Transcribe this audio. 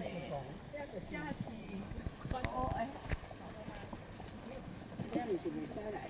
这样假期，哎，这样子下来。